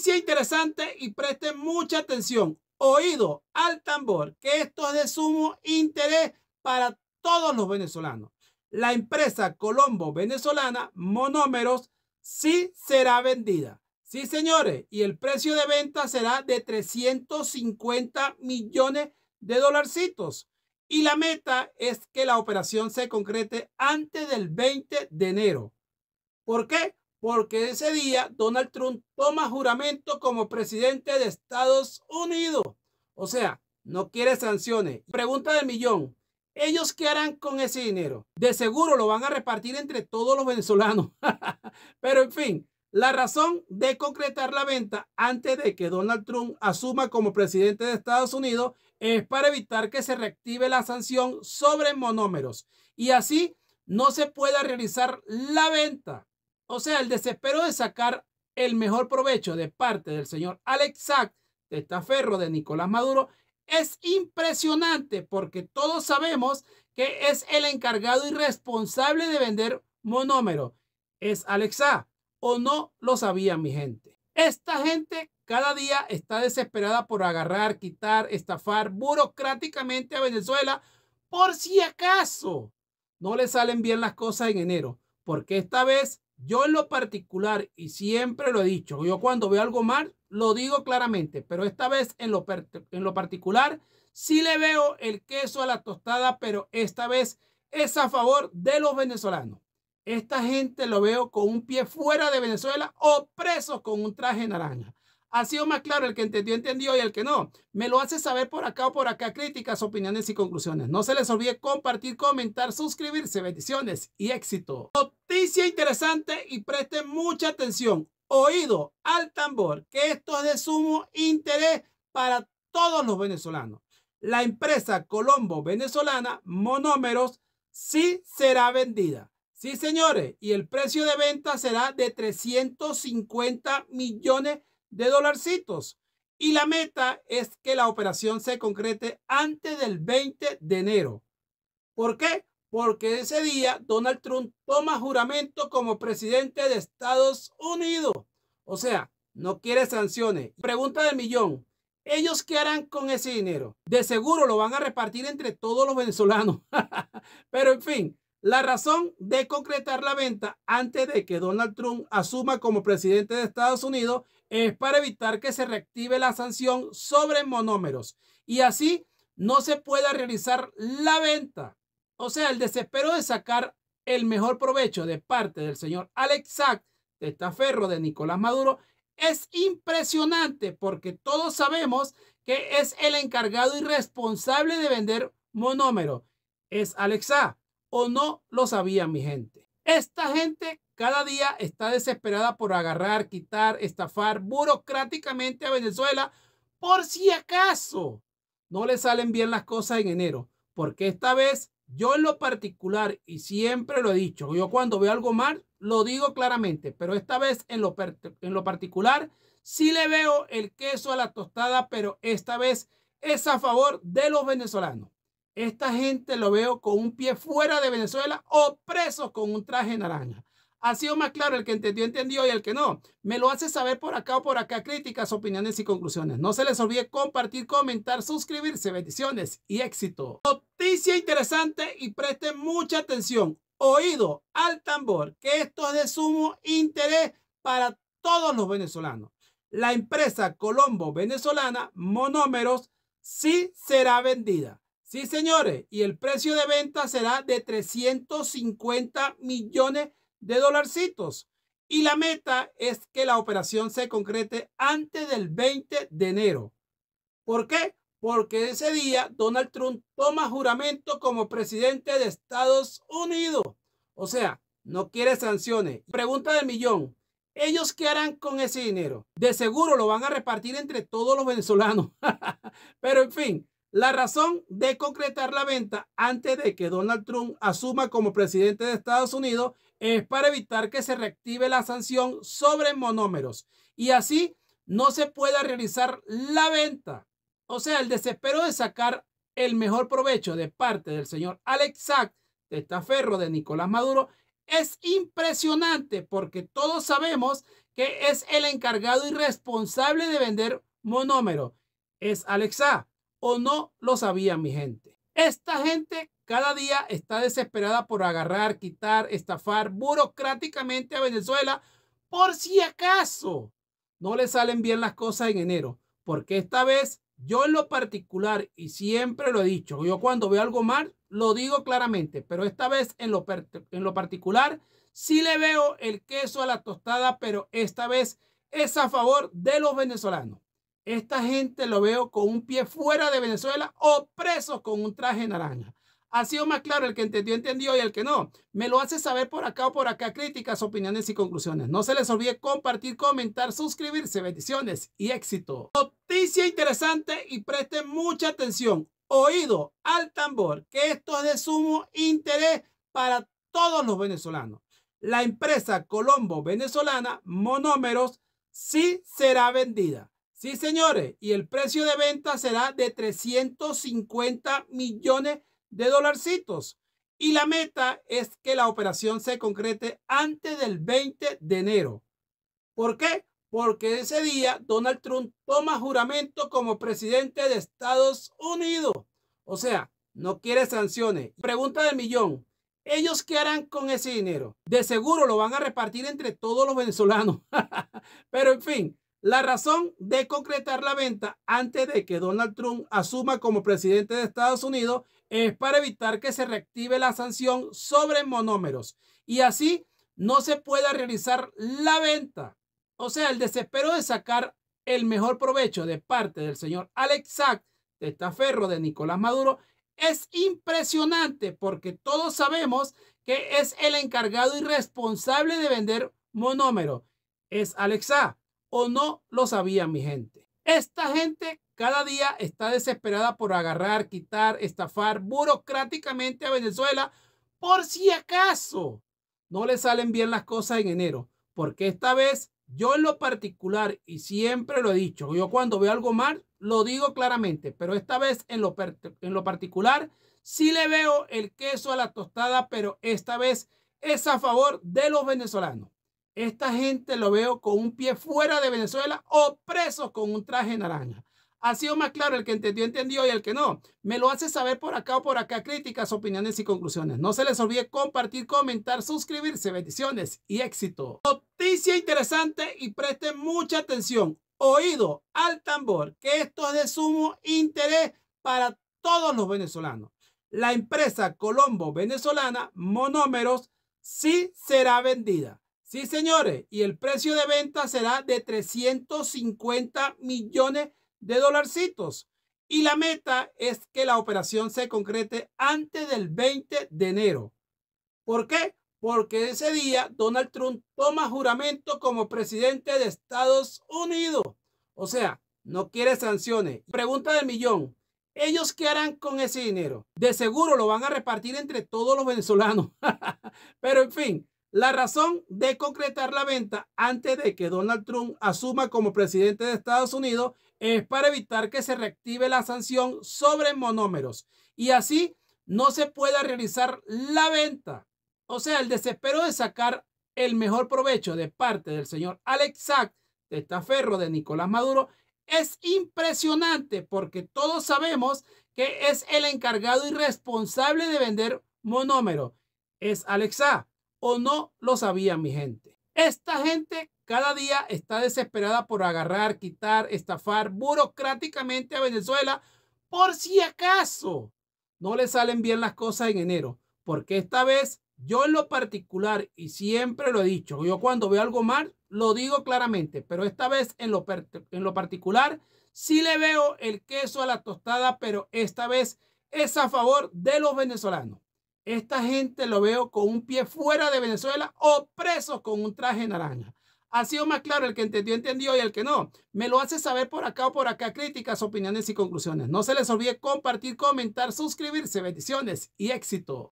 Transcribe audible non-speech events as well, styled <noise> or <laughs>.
Noticia interesante y presten mucha atención. Oído al tambor, que esto es de sumo interés para todos los venezolanos. La empresa Colombo venezolana Monómeros sí será vendida. Sí, señores, y el precio de venta será de 350 millones de dolarcitos. Y la meta es que la operación se concrete antes del 20 de enero. ¿Por qué? Porque ese día Donald Trump toma juramento como presidente de Estados Unidos. O sea, no quiere sanciones. Pregunta del millón. ¿Ellos qué harán con ese dinero? De seguro lo van a repartir entre todos los venezolanos. <laughs> Pero en fin, la razón de concretar la venta antes de que Donald Trump asuma como presidente de Estados Unidos es para evitar que se reactive la sanción sobre monómeros y así no se pueda realizar la venta. O sea, el desespero de sacar el mejor provecho de parte del señor Alex Sack, testaferro de Nicolás Maduro, es impresionante porque todos sabemos que es el encargado y responsable de vender monómeros. Es Alexa o no lo sabía mi gente. Esta gente cada día está desesperada por agarrar, quitar, estafar burocráticamente a Venezuela por si acaso no le salen bien las cosas en enero. Porque esta vez yo en lo particular, y siempre lo he dicho, yo cuando veo algo mal, lo digo claramente, pero esta vez en lo, en lo particular, sí le veo el queso a la tostada, pero esta vez es a favor de los venezolanos. Esta gente lo veo con un pie fuera de Venezuela o presos con un traje naranja. Ha sido más claro el que entendió, entendió y el que no. Me lo hace saber por acá o por acá. Críticas, opiniones y conclusiones. No se les olvide compartir, comentar, suscribirse. Bendiciones y éxito. Noticia interesante y presten mucha atención. Oído al tambor, que esto es de sumo interés para todos los venezolanos. La empresa Colombo venezolana Monómeros sí será vendida. Sí, señores, y el precio de venta será de 350 millones de dolarcitos. Y la meta es que la operación se concrete antes del 20 de enero. ¿Por qué? Porque ese día Donald Trump toma juramento como presidente de Estados Unidos. O sea, no quiere sanciones. Pregunta del millón. ¿Ellos qué harán con ese dinero? De seguro lo van a repartir entre todos los venezolanos. <laughs> Pero en fin, la razón de concretar la venta antes de que Donald Trump asuma como presidente de Estados Unidos es para evitar que se reactive la sanción sobre monómeros y así no se pueda realizar la venta. O sea, el desespero de sacar el mejor provecho de parte del señor Alex Sack, testaferro de Nicolás Maduro, es impresionante porque todos sabemos que es el encargado y responsable de vender monómeros. Es Alexa o no lo sabía mi gente. Esta gente cada día está desesperada por agarrar, quitar, estafar burocráticamente a Venezuela por si acaso no le salen bien las cosas en enero. Porque esta vez yo en lo particular, y siempre lo he dicho, yo cuando veo algo mal, lo digo claramente, pero esta vez en lo, en lo particular, sí le veo el queso a la tostada, pero esta vez es a favor de los venezolanos. Esta gente lo veo con un pie fuera de Venezuela o presos con un traje naranja. Ha sido más claro el que entendió, entendió y el que no. Me lo hace saber por acá o por acá. Críticas, opiniones y conclusiones. No se les olvide compartir, comentar, suscribirse. Bendiciones y éxito. Noticia interesante y presten mucha atención. Oído al tambor, que esto es de sumo interés para todos los venezolanos. La empresa Colombo venezolana Monómeros sí será vendida. Sí, señores, y el precio de venta será de 350 millones de dolarcitos. Y la meta es que la operación se concrete antes del 20 de enero. ¿Por qué? Porque ese día Donald Trump toma juramento como presidente de Estados Unidos. O sea, no quiere sanciones. Pregunta del millón. ¿Ellos qué harán con ese dinero? De seguro lo van a repartir entre todos los venezolanos. <laughs> Pero en fin, la razón de concretar la venta antes de que Donald Trump asuma como presidente de Estados Unidos es para evitar que se reactive la sanción sobre monómeros y así no se pueda realizar la venta. O sea, el desespero de sacar el mejor provecho de parte del señor Alex Sack, testaferro de Nicolás Maduro, es impresionante porque todos sabemos que es el encargado y responsable de vender monómero. ¿Es Alexa o no lo sabía mi gente? Esta gente cada día está desesperada por agarrar, quitar, estafar burocráticamente a Venezuela por si acaso no le salen bien las cosas en enero. Porque esta vez yo en lo particular, y siempre lo he dicho, yo cuando veo algo mal, lo digo claramente, pero esta vez en lo, en lo particular, sí le veo el queso a la tostada, pero esta vez es a favor de los venezolanos. Esta gente lo veo con un pie fuera de Venezuela o presos con un traje naranja. Ha sido más claro el que entendió, entendió y el que no. Me lo hace saber por acá o por acá. Críticas, opiniones y conclusiones. No se les olvide compartir, comentar, suscribirse. Bendiciones y éxito. Noticia interesante y presten mucha atención. Oído al tambor que esto es de sumo interés para todos los venezolanos. La empresa Colombo venezolana Monómeros sí será vendida. Sí, señores, y el precio de venta será de 350 millones de dolarcitos. Y la meta es que la operación se concrete antes del 20 de enero. ¿Por qué? Porque ese día Donald Trump toma juramento como presidente de Estados Unidos. O sea, no quiere sanciones. Pregunta del millón. ¿Ellos qué harán con ese dinero? De seguro lo van a repartir entre todos los venezolanos. <laughs> Pero en fin, la razón de concretar la venta antes de que Donald Trump asuma como presidente de Estados Unidos es para evitar que se reactive la sanción sobre monómeros y así no se pueda realizar la venta. O sea, el desespero de sacar el mejor provecho de parte del señor Alex Sack, testaferro de Nicolás Maduro, es impresionante porque todos sabemos que es el encargado y responsable de vender monómeros. Es Alexa o no lo sabía mi gente. Esta gente cada día está desesperada por agarrar, quitar, estafar burocráticamente a Venezuela por si acaso no le salen bien las cosas en enero. Porque esta vez yo en lo particular, y siempre lo he dicho, yo cuando veo algo mal, lo digo claramente, pero esta vez en lo, en lo particular, sí le veo el queso a la tostada, pero esta vez es a favor de los venezolanos. Esta gente lo veo con un pie fuera de Venezuela o presos con un traje naranja. Ha sido más claro el que entendió, entendió y el que no. Me lo hace saber por acá o por acá. Críticas, opiniones y conclusiones. No se les olvide compartir, comentar, suscribirse. Bendiciones y éxito. Noticia interesante y presten mucha atención. Oído al tambor que esto es de sumo interés para todos los venezolanos. La empresa Colombo venezolana Monómeros sí será vendida. Sí, señores, y el precio de venta será de 350 millones de dolarcitos. Y la meta es que la operación se concrete antes del 20 de enero. ¿Por qué? Porque ese día Donald Trump toma juramento como presidente de Estados Unidos. O sea, no quiere sanciones. Pregunta del millón. ¿Ellos qué harán con ese dinero? De seguro lo van a repartir entre todos los venezolanos. <laughs> Pero en fin, la razón de concretar la venta antes de que Donald Trump asuma como presidente de Estados Unidos es para evitar que se reactive la sanción sobre monómeros y así no se pueda realizar la venta. O sea, el desespero de sacar el mejor provecho de parte del señor Alex Sack, testaferro de Nicolás Maduro, es impresionante porque todos sabemos que es el encargado y responsable de vender monómeros. Es Alexa o no lo sabía mi gente. Esta gente cada día está desesperada por agarrar, quitar, estafar burocráticamente a Venezuela por si acaso no le salen bien las cosas en enero. Porque esta vez yo en lo particular, y siempre lo he dicho, yo cuando veo algo mal, lo digo claramente, pero esta vez en lo, en lo particular, sí le veo el queso a la tostada, pero esta vez es a favor de los venezolanos. Esta gente lo veo con un pie fuera de Venezuela o presos con un traje naranja. Ha sido más claro el que entendió, entendió y el que no. Me lo hace saber por acá o por acá. Críticas, opiniones y conclusiones. No se les olvide compartir, comentar, suscribirse. Bendiciones y éxito.